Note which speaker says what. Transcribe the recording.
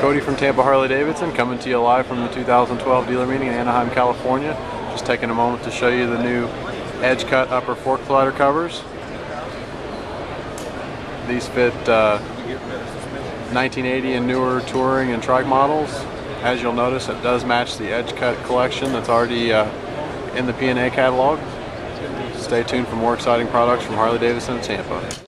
Speaker 1: Cody from Tampa Harley Davidson coming to you live from the 2012 dealer meeting in Anaheim, California. Just taking a moment to show you the new edge cut upper fork slider covers. These fit uh, 1980 and newer touring and trike models. As you'll notice, it does match the edge cut collection that's already uh, in the P&A catalog. Stay tuned for more exciting products from Harley Davidson in Tampa.